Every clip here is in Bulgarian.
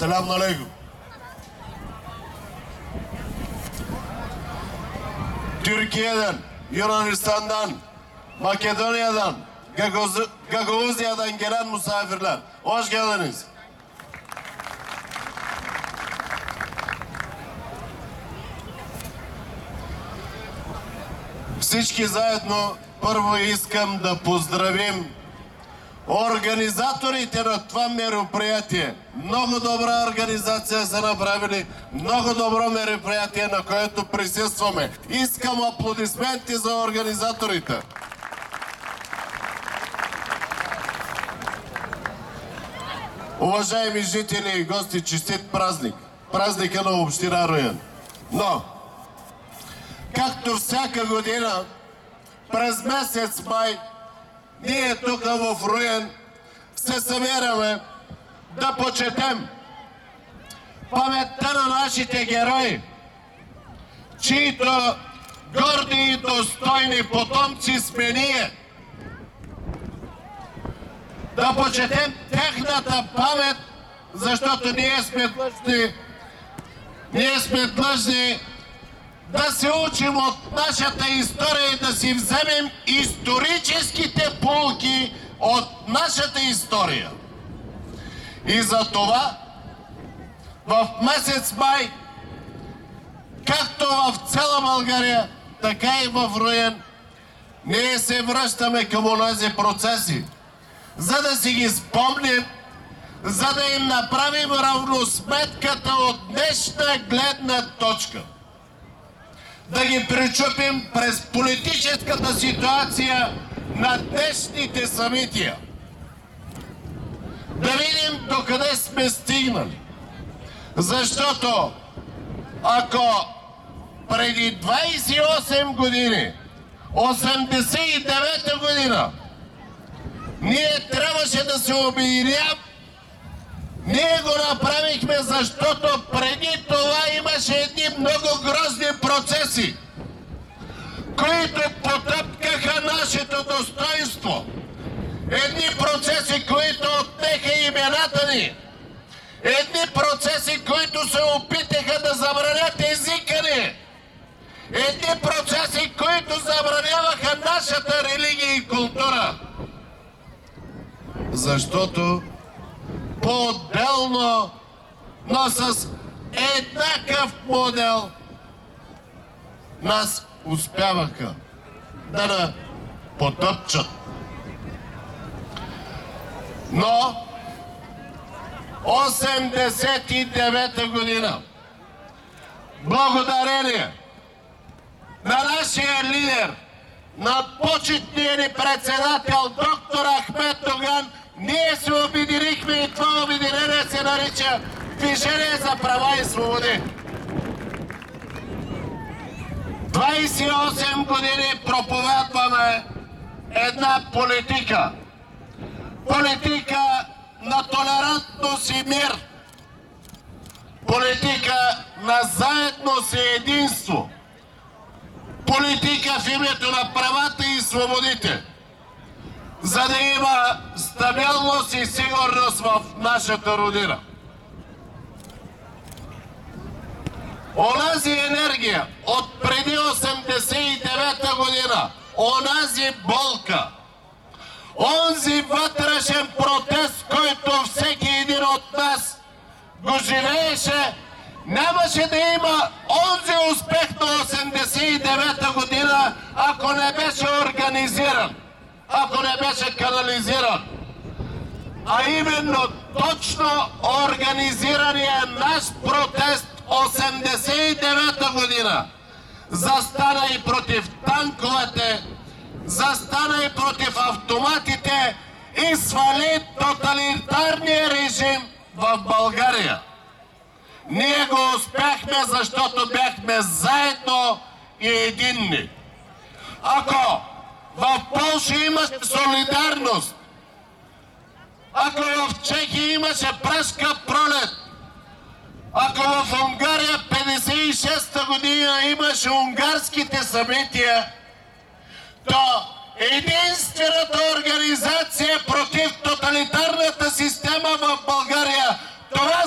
Merhabalar, selamünaleyküm. Türkiye'den, Yunanistan'dan, Makedonya'dan, Gagoz- Gagavuzya'dan gelen misafirler. Hoş geldiniz. Всички заедно първо искам да поздравим организаторите на това мероприятие. Много добра организация са направили, много добро мероприятие, на което присъстваме. Искам аплодисменти за организаторите. Уважаеми жители и гости, честит празник! Празника на община Руян. Но, както всяка година, през месец май ние тук в Руен се събираме да почетем паметта на нашите герои, чието горди и достойни потомци сме ние. Да почетем техната памет, защото ние сме длъжни, ние сме длъжни да се учим от нашата история и да си вземем историческите полки от нашата история. И за това в месец май, както в цяла България, така и в Руен, ние се връщаме към онези процеси, за да си ги спомним, за да им направим равносметката от днешна гледна точка да ги пречупим през политическата ситуация на днешните събития. Да видим докъде сме стигнали. Защото ако преди 28 години, 89-та година, ние трябваше да се обединям ние го направихме, защото преди това имаше едни много грозни процеси, които потъпкаха нашето достоинство. Едни процеси, които отнеха имената ни. Едни процеси, които се опитаха да забранят езика ни. Едни процеси, които забраняваха нашата религия и култура. Защото по-отделно, но с еднакъв модел нас успяваха да на потъпчат. Но 89-та година благодарение на нашия лидер, на почетния ни председател доктор Ахмед Тоган, ние се обединихме и това обединение се нарича Движение за права и свободи. 28 години проповядваме една политика. Политика на толерантност и мир. Политика на заедност и единство. Политика в името на правата и свободите за да има стабилност и сигурност в нашата родина. Онази енергия от преди 89-та година, онази болка, онзи вътрешен протест, който всеки един от нас го живееше, нямаше да има онзи успех на 89-та година, ако не беше организиран ако не беше канализиран. А именно точно организирания наш протест 89-та година застана и против танковете, застана и против автоматите и свали тоталитарния режим в България. Ние го успяхме, защото бяхме заедно и единни. Ако в Польша имаше солидарност. Ако в Чехия имаше праска пролет, ако в Унгария 56-та година имаше унгарските събития, то единствената организация против тоталитарната система в България, това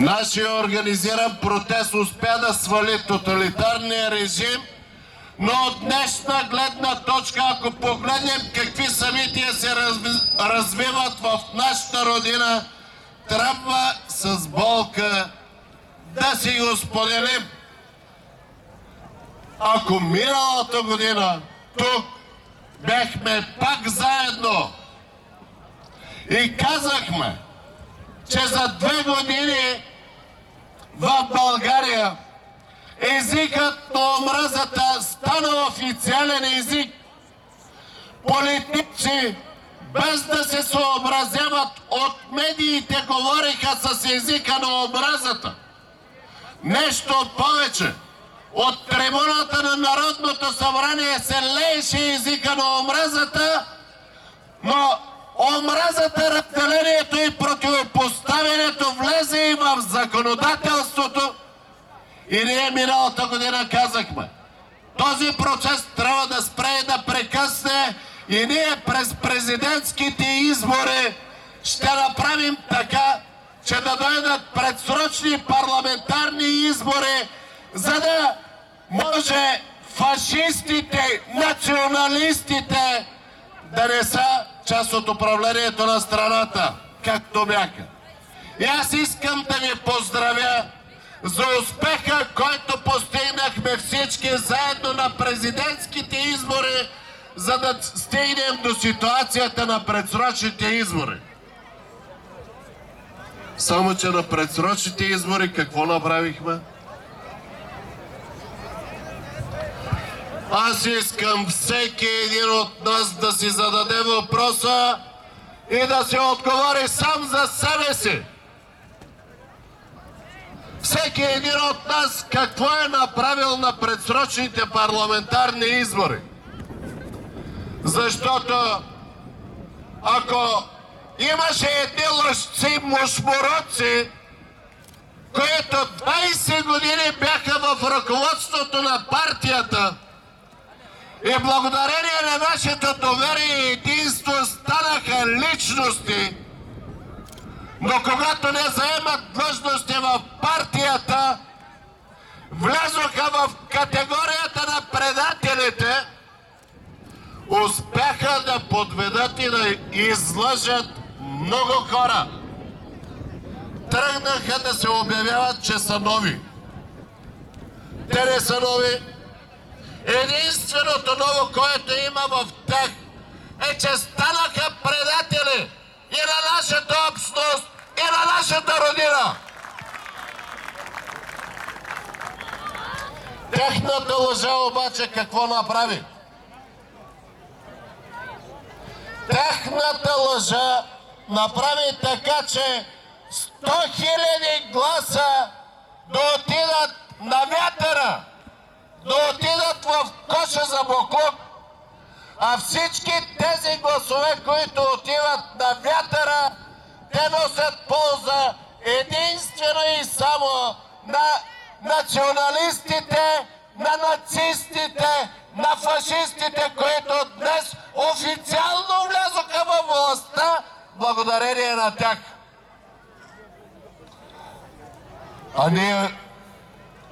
Нашия организиран протест успя да свали тоталитарния режим, но от днешна гледна точка, ако погледнем какви събития се развиват в нашата родина, трябва с болка да си го споделим. Ако миналата година тук бяхме пак заедно и казахме, че за две години в България езикът на омразата стана официален език. Политици, без да се съобразяват от медиите, говориха с езика на омразата. Нещо повече. От трибуната на Народното събрание се лееше езика на омразата, но омразата, разделението и противопоставянето влезе и в законодателството. И ние миналата година казахме, този процес трябва да спре и да прекъсне и ние през президентските избори ще направим така, че да дойдат предсрочни парламентарни избори, за да може фашистите, националистите да не са част от управлението на страната, както бяха. И аз искам да ви поздравя за успеха, който постигнахме всички заедно на президентските избори, за да стигнем до ситуацията на предсрочните избори. Само, че на предсрочните избори какво направихме? Аз искам всеки един от нас да си зададе въпроса и да се отговори сам за себе си. Всеки един от нас какво е направил на предсрочните парламентарни избори. Защото ако имаше едни лъжци, мушмуроци, които 20 години бяха в ръководството на партията, и благодарение на нашето доверие и единство станаха личности, но когато не заемат длъжности в партията, влязоха в категорията на предателите, успяха да подведат и да излъжат много хора. Тръгнаха да се обявяват, че са нови. Те не са нови, Единственото ново, което има в тях, е, че станаха предатели и на нашата общност, и на нашата родина. Техната лъжа обаче какво направи? Техната лъжа направи така, че 100 хиляди гласа да отидат на вятъра да отидат в коша за буклук, а всички тези гласове, които отиват на вятъра, те носят полза единствено и само на националистите, на нацистите, на фашистите, които днес официално влязоха във властта благодарение на тях. А ние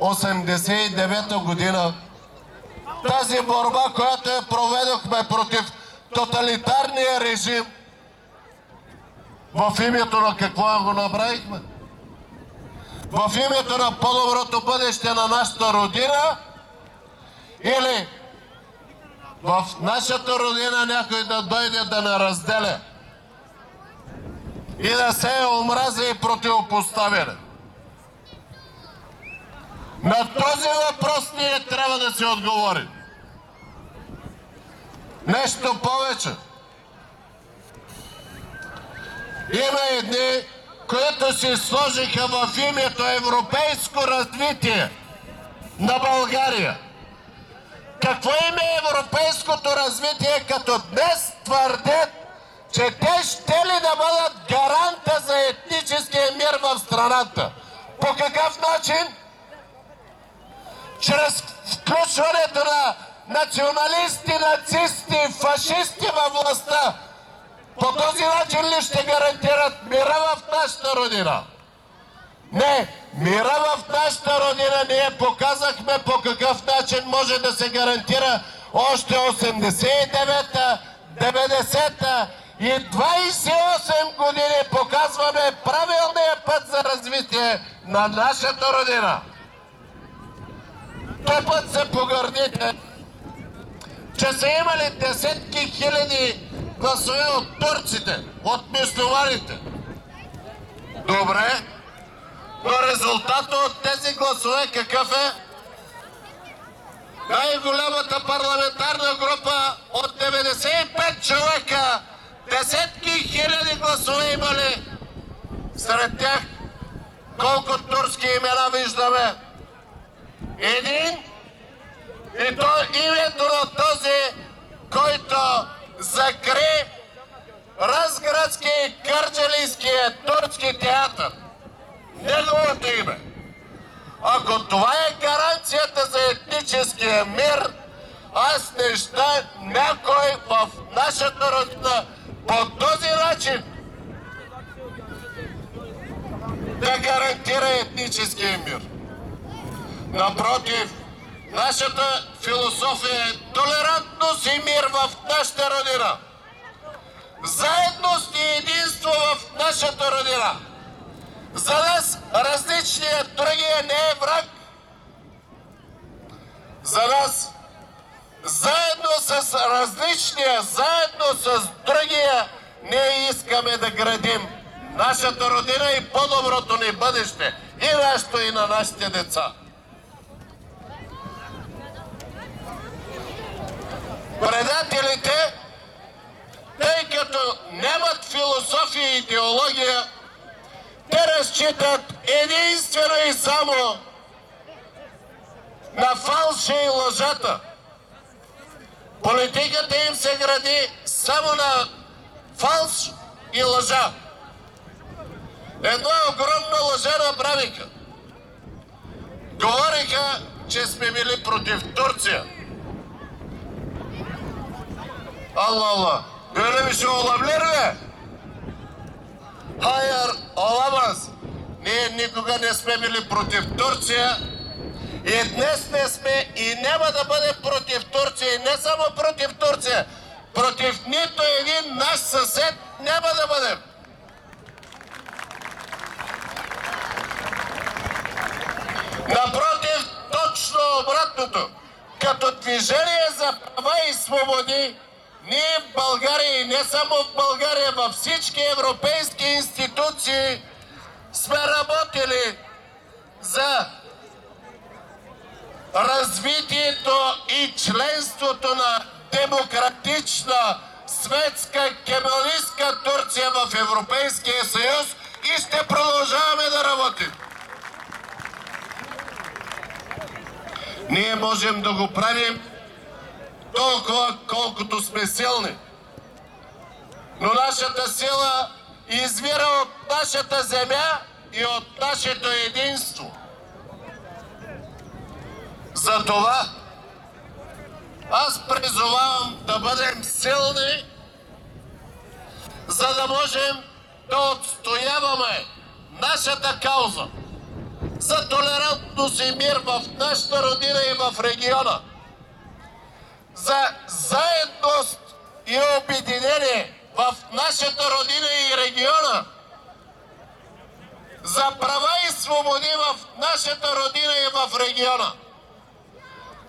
89-та година тази борба, която я проведохме против тоталитарния режим, в името на какво го направихме? В името на по-доброто бъдеще на нашата родина или в нашата родина някой да дойде да не разделя и да се е омраза и противопоставяне. На този въпрос ние трябва да се отговорим. Нещо повече. Има едни, които си сложиха в името европейско развитие на България. Какво има е европейското развитие, като днес твърдят, че те ще ли да бъдат гаранта за етническия мир в страната? По какъв начин? Чрез включването на националисти, нацисти, фашисти във властта. По този начин ли ще гарантират мира в нашата родина? Не, мира в нашата родина ние показахме по какъв начин може да се гарантира още 89-та, 90-та и 28 години показваме правилния път за развитие на нашата родина. Той път се погърдите, че са имали десетки хиляди гласове от турците, от мислюваните. Добре, но резултатът от тези гласове какъв е? Най-голямата парламентарна група от 95 човека, десетки хиляди гласове имали. Сред тях колко турски имена виждаме? Един и то името на този, който закри Разградски кърджалийски турски театър. Неговото име. Ако това е гаранцията за етническия мир, аз не ще някой в нашата родина по този начин да гарантира етническия мир. Напротив, нашата философия е толерантност и мир в нашата родина. Заедност и единство в нашата родина. За нас различният другия не е враг. За нас заедно с различния, заедно с другия, ние искаме да градим нашата родина и по-доброто ни бъдеще. И нашето, и на нашите деца. Предателите, тъй като нямат философия и идеология, те разчитат единствено и само на фалша и лъжата. Политиката им се гради само на фалш и лъжа. Едно огромно лъжа направиха. Говориха, че сме били против Турция. Allah Allah. Böyle bir şey olabilir mi? Hayır, olamaz. Ние никога не сме били против Турция и днес не сме и няма да бъдем против Турция. И не само против Турция, против нито един наш съсед няма да бъдем. Напротив, точно обратното. Като движение за права и свободи, ние в България и не само в България, във всички европейски институции сме работили за развитието и членството на демократична, светска, кемалистка Турция в Европейския съюз и ще продължаваме да работим. Ние можем да го правим толкова колкото сме силни. Но нашата сила извира от нашата земя и от нашето единство. Затова аз призовавам да бъдем силни, за да можем да отстояваме нашата кауза за толерантност и мир в нашата родина и в региона за заедност и обединение в нашата родина и региона, за права и свободи в нашата родина и в региона,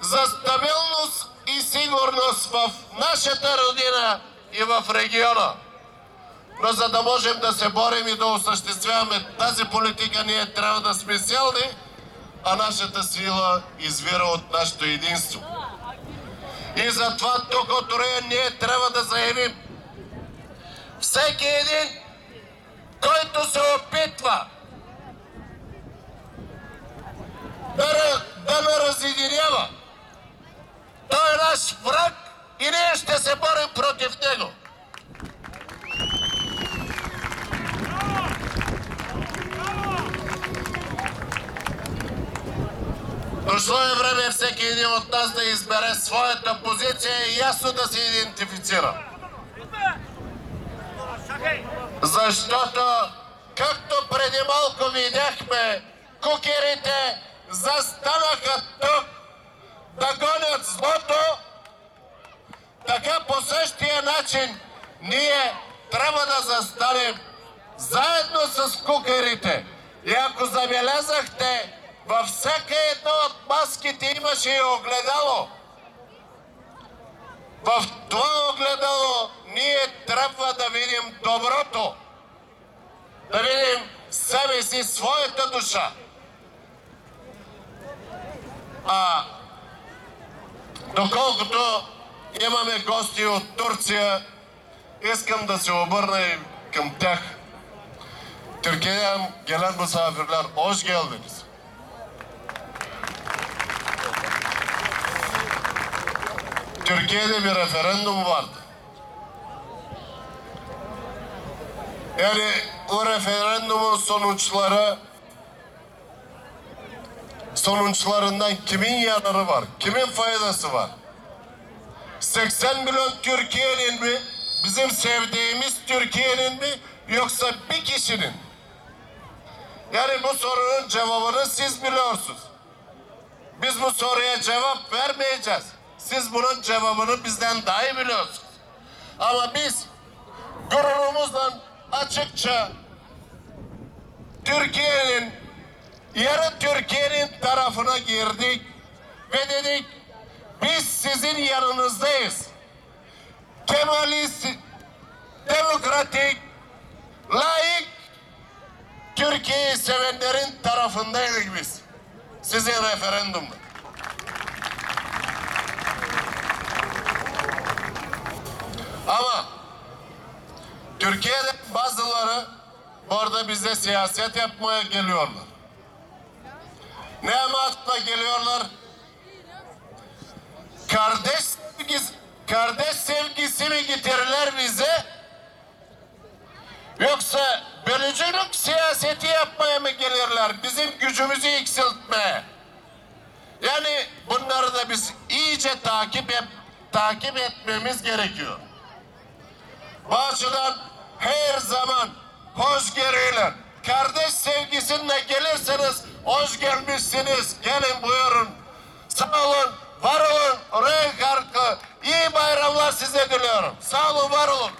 за стабилност и сигурност в нашата родина и в региона. Но за да можем да се борим и да осъществяваме тази политика, ние трябва да сме силни, а нашата сила извира от нашето единство. И затова тук от Ория ние трябва да заявим всеки един, който се опитва да, да ме разединява, той е наш враг и ние ще се борим против него. Дошло е време всеки един от нас да избере своята позиция и ясно да се идентифицира. Защото както преди малко видяхме, кукерите застанаха тук да гонят злото, така по същия начин ние трябва да застанем заедно с кукерите. И ако забелязахте, във всяка една от маските имаше и огледало. В това огледало ние трябва да видим доброто, да видим себе си, своята душа. А доколкото имаме гости от Турция, искам да се обърна и към tях. Türkiye'den gelen misafirler hoş geldiniz. Türkiye'de bir referandum vardı. Yani o referandumun sonuçları sonuçlarından kimin yararı var, kimin faydası var? 80 milyon Türkiye'nin mi, bizim sevdiğimiz Türkiye'nin mi, yoksa bir kişinin? Yani bu sorunun cevabını siz biliyorsunuz. Biz bu soruya cevap vermeyeceğiz. Siz bunun cevabını bizden daha iyi biliyorsunuz. Ama biz gururumuzla açıkça Türkiye'nin yarı Türkiye'nin tarafına girdik ve dedik biz sizin yanınızdayız. Kemalist, demokratik, layık Türkiye'yi sevenlerin tarafındaydık biz. Sizin referandumda. Ama Türkiye'de bazıları orada bize siyaset yapmaya geliyorlar. Ne amaçla geliyorlar? Kardeş sevgisi, kardeş sevgisi mi getirirler bize? Yoksa bölücülük siyaseti yapmaya mı gelirler? Bizim gücümüzü yükseltmeye. Yani bunları da biz iyice takip et, takip etmemiz gerekiyor. Açıdan her zaman hoşgörüyle, kardeş sevgisinle gelirseniz hoş gelmişsiniz. Gelin buyurun. Sağ olun, var olun. Renk halkı. İyi bayramlar size diliyorum. Sağ olun, var olun.